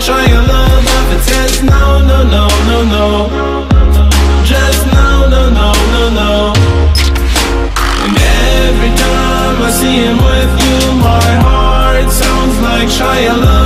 sounds like Shia LaBeouf. It says no, no, no, no, no, just no, no, no, no, no. And every time I see him with you, my heart sounds like Shia LaBeouf